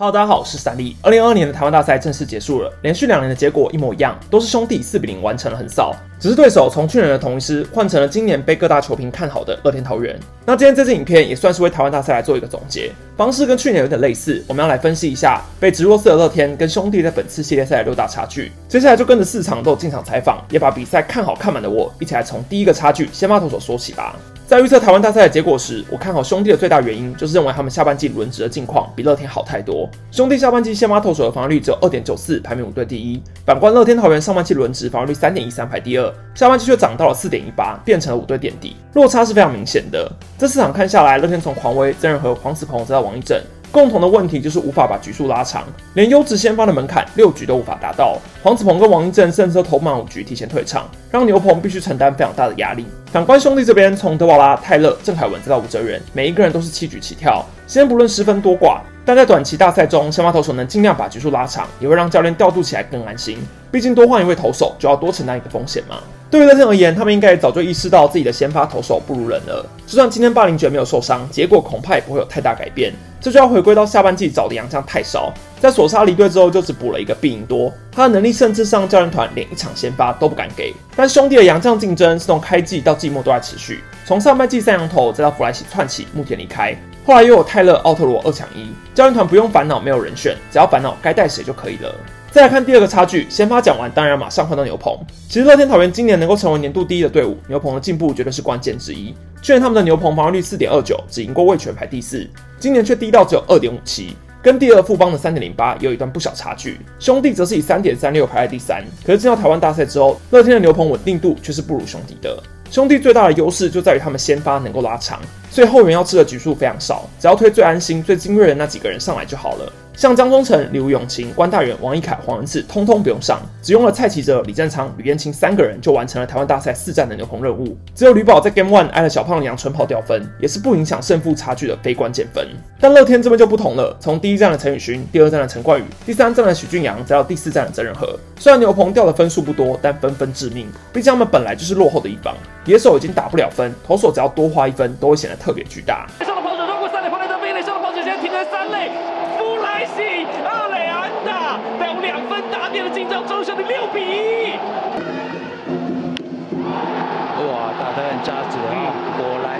Hello，大家好，我是三立。二零二二年的台湾大赛正式结束了，连续两年的结果一模一样，都是兄弟四比零完成了横扫，只是对手从去年的同一师换成了今年被各大球评看好的乐天桃园。那今天这支影片也算是为台湾大赛来做一个总结，方式跟去年有点类似，我们要来分析一下被直落四的乐天跟兄弟在本次系列赛的六大差距。接下来就跟着四场都有进场采访，也把比赛看好看满的我，一起来从第一个差距先发投手说起吧。在预测台湾大赛的结果时，我看好兄弟的最大原因就是认为他们下半季轮值的近况比乐天好太多。兄弟下半季先发投手的防御率只有二点九四，排名五队第一。反观乐天桃园上半季轮值防御率三点一三，排第二，下半季却涨到了四点一八，变成了五队垫底，落差是非常明显的。这四场看下来，乐天从狂威、曾仁和、黄子鹏再到王一正。共同的问题就是无法把局数拉长，连优质先发的门槛六局都无法达到。黄子鹏跟王一正甚至都投满五局提前退场，让牛棚必须承担非常大的压力。反观兄弟这边，从德瓦拉、泰勒、郑凯文再到吴哲源，每一个人都是七局起跳。先不论失分多寡，但在短期大赛中，先发投手能尽量把局数拉长，也会让教练调度起来更安心。毕竟多换一位投手，就要多承担一个风险嘛。对于乐天而言，他们应该早就意识到自己的先发投手不如人了。就算今天霸凌爵没有受伤，结果恐怕也不会有太大改变。这就要回归到下半季找的洋将太少，在索沙离队之后就只补了一个毕赢多，他的能力甚至上教练团连一场先发都不敢给。但兄弟的洋将竞争是从开季到季末都在持续，从上半季三羊头再到弗莱西窜起，目前离开，后来又有泰勒、奥特罗二抢一，教练团不用烦恼没有人选，只要烦恼该带谁就可以了。再来看第二个差距，先发讲完，当然马上换到牛棚。其实乐天桃园今年能够成为年度第一的队伍，牛棚的进步绝对是关键之一。去年他们的牛棚防御率四点二九，只赢过卫权排第四，今年却低到只有二点五七，跟第二富邦的三点零八有一段不小差距。兄弟则是以三点三六排在第三，可是进到台湾大赛之后，乐天的牛棚稳定度却是不如兄弟的。兄弟最大的优势就在于他们先发能够拉长，所以后援要吃的局数非常少，只要推最安心、最精锐的那几个人上来就好了。像张忠诚、刘永晴、关大元、王一凯、黄文志，通通不用上，只用了蔡奇哲、李正昌、吕彦青三个人就完成了台湾大赛四战的牛棚任务。只有吕宝在 Game One 挨了小胖杨春跑掉分，也是不影响胜负差距的非关键分。但乐天这边就不同了，从第一站的陈宇勋、第二站的陈冠宇、第三站的许俊阳，再到第四站的曾仁和，虽然牛棚掉的分数不多，但纷纷致命。毕竟他们本来就是落后的一方，野手已经打不了分，投手只要多花一分，都会显得特别巨大。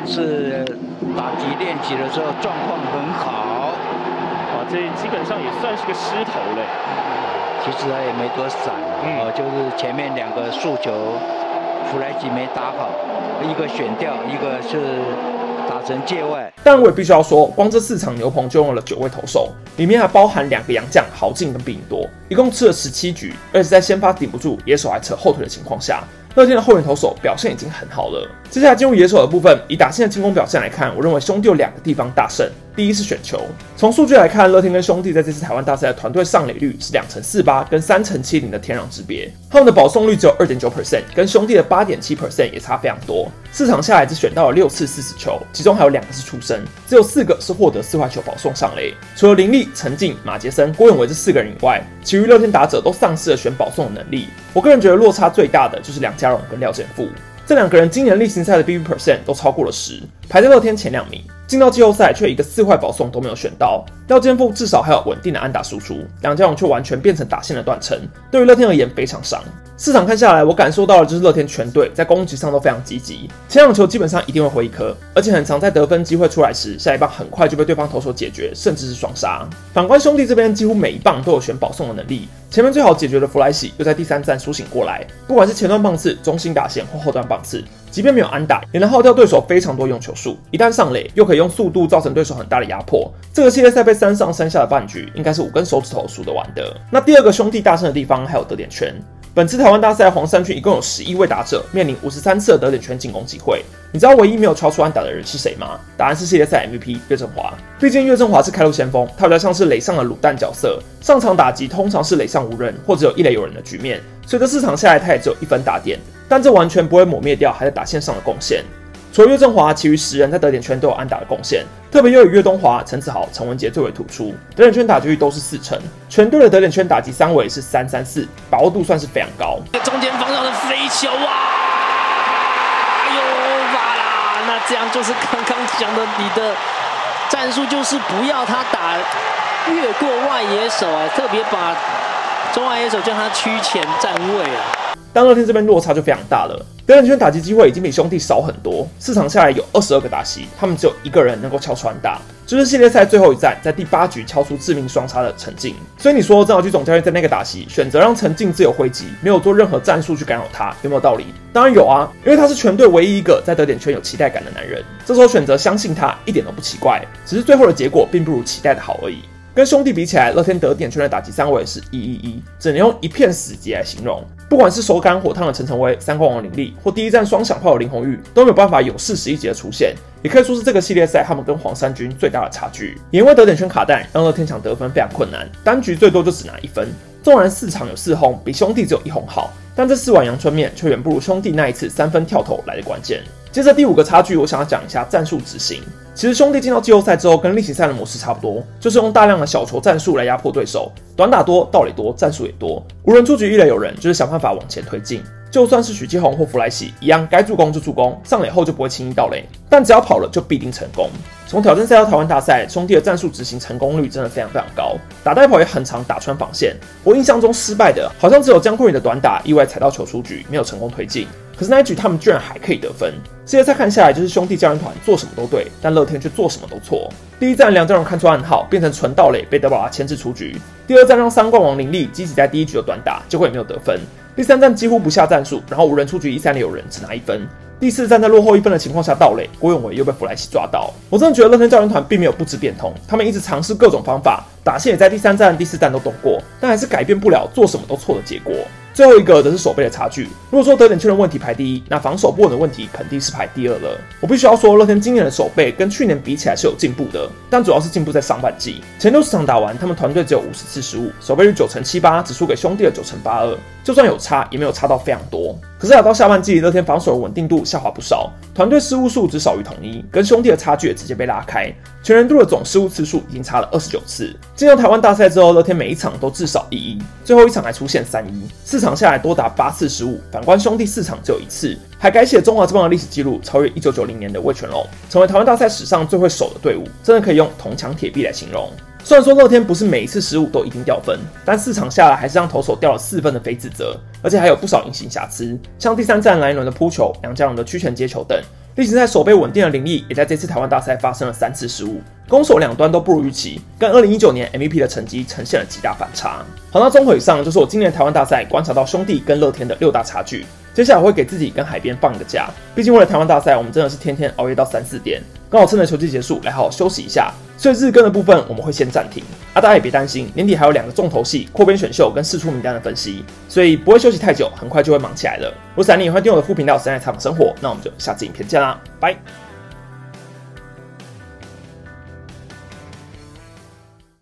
是打击练习的时候状况很好，哇，这基本上也算是个狮头嘞。其实他也没多闪，哦，就是前面两个速球，弗莱吉没打好，一个选掉，一个是打神界外。但我也必须要说，光这四场牛棚就用了九位投手，里面还包含两个洋将豪进跟比多，一共吃了十七局，而且在先发顶不住，野手还扯后腿的情况下。乐天的后援投手表现已经很好了。接下来进入野手的部分，以打线的进攻表现来看，我认为兄弟有两个地方大胜。第一是选球，从数据来看，乐天跟兄弟在这次台湾大赛的团队上垒率是两成四八跟三成七零的天壤之别。他们的保送率只有二点九 percent，跟兄弟的八点七 percent 也差非常多。四场下来只选到了六次四十球，其中还有两个是出生，只有四个是获得四坏球保送上垒。除了林立、陈静、马杰森、郭永伟这四个人以外，其余乐天打者都丧失了选保送的能力。我个人觉得落差最大的就是梁家荣跟廖建富这两个人，今年例行赛的 BB percent 都超过了十，排在乐天前两名。进到季后赛却一个四坏保送都没有选到，廖健富至少还有稳定的安打输出，梁家荣却完全变成打线的断层，对于乐天而言非常伤。四场看下来，我感受到的就是乐天全队在攻击上都非常积极，前两球基本上一定会回一颗，而且很常在得分机会出来时，下一棒很快就被对方投手解决，甚至是双杀。反观兄弟这边，几乎每一棒都有选保送的能力，前面最好解决的弗莱喜又在第三站苏醒过来，不管是前段棒次、中心打线或后段棒次，即便没有安打，也能耗掉对手非常多用球数。一旦上垒，又可以用速度造成对手很大的压迫。这个系列赛被三上三下的半局，应该是五根手指头数得完的。那第二个兄弟大胜的地方，还有得点圈。本次台湾大赛，黄山区一共有十一位打者，面临五十三次的得点圈进攻机会。你知道唯一没有超出安打的人是谁吗？答案是系列赛 MVP 岳振华。毕竟岳振华是开路先锋，他比较像是垒上的卤蛋角色，上场打击通常是垒上无人或者有一垒有人的局面。随着四场下来，他也只有一分打点，但这完全不会抹灭掉还在打线上的贡献。除了岳振华，其余十人在得点圈都有安打的贡献，特别又以岳东华、陈子豪、陈文杰最为突出，得点圈打击率都是四成，全队的得点圈打击三围是三三四，把握度算是非常高。中间方向的飞球啊，哎呦哇啦，那这样就是刚刚讲的，你的战术就是不要他打越过外野手啊，特别把中外野手叫他趋前站位啊。但乐天这边落差就非常大了，德点圈打击机会已经比兄弟少很多，四场下来有二十二个打席，他们只有一个人能够敲穿打，就是系列赛最后一战，在第八局敲出致命双杀的陈静。所以你说郑浩基总教练在那个打席选择让陈静自由挥击，没有做任何战术去干扰他，有没有道理？当然有啊，因为他是全队唯一一个在德点圈有期待感的男人，这时候选择相信他一点都不奇怪，只是最后的结果并不如期待的好而已。跟兄弟比起来，乐天得点圈的打击三围是一一一，只能用一片死寂来形容。不管是手感火烫的陈晨威、三冠王林立，或第一站双响炮的林红玉，都没有办法有四十一集的出现，也可以说是这个系列赛他们跟黄山军最大的差距。也因为得点圈卡弹，让乐天抢得分非常困难，单局最多就只拿一分。纵然四场有四轰，比兄弟只有一轰好，但这四碗阳春面却远不如兄弟那一次三分跳投来的关键。接着第五个差距，我想要讲一下战术执行。其实兄弟进到季后赛之后，跟例行赛的模式差不多，就是用大量的小球战术来压迫对手，短打多，道理多，战术也多。无人出局，一垒有人，就是想办法往前推进。就算是许继宏或弗莱西一样，该助攻就助攻，上垒后就不会轻易盗垒。但只要跑了，就必定成功。从挑战赛到台湾大赛，兄弟的战术执行成功率真的非常非常高，打带跑也很常打穿防线。我印象中失败的，好像只有江坤宇的短打意外踩到球出局，没有成功推进。可是那一局他们居然还可以得分。世界赛看下来，就是兄弟教练团做什么都对，但乐天却做什么都错。第一站梁家荣看出暗号，变成纯盗垒，被德保拉牵制出局。第二站让三冠王林立积极在第一局的短打，结果也没有得分。第三站几乎不下战术，然后无人出局，一三垒有人只拿一分。第四站在落后一分的情况下倒垒，郭永伟又被弗莱奇抓到。我真的觉得乐天教练团并没有不知变通，他们一直尝试各种方法，打线也在第三站、第四站都动过，但还是改变不了做什么都错的结果。最后一个则是守备的差距。如果说得点确认问题排第一，那防守不稳的问题肯定是排第二了。我必须要说，乐天今年的守备跟去年比起来是有进步的，但主要是进步在上半季。前六十场打完，他们团队只有五十次失误，守备率九成七八，只输给兄弟的九成八二。就算有差，也没有差到非常多。可是打到下半季，乐天防守的稳定度下滑不少，团队失误数只少于统一，跟兄弟的差距也直接被拉开。全年度的总失误次数已经差了二十九次。进入台湾大赛之后，乐天每一场都至少一一，最后一场还出现三一，四场场下来多达八次失误。反观兄弟四场只有一次，还改写中华之邦的历史记录，超越一九九零年的魏全龙，成为台湾大赛史上最会守的队伍，真的可以用铜墙铁壁来形容。虽然说乐天不是每一次失误都一定掉分，但四场下来还是让投手掉了四分的非自责，而且还有不少隐形瑕疵，像第三站来一轮的扑球、杨家龙的屈拳接球等。一直在守备稳定的林立，也在这次台湾大赛发生了三次失误，攻守两端都不如预期，跟二零一九年 MVP 的成绩呈现了极大反差。好，那综合以上就是我今年台湾大赛观察到兄弟跟乐天的六大差距。接下来我会给自己跟海边放一个假，毕竟为了台湾大赛，我们真的是天天熬夜到三四点，刚好趁着球季结束来好好休息一下。所以日更的部分我们会先暂停，啊，大家也别担心，年底还有两个重头戏，扩编选秀跟四出名单的分析，所以不会休息太久，很快就会忙起来了。我是安妮，欢迎订阅我的副频道《三爱采访生活》，那我们就下次影片见啦，拜。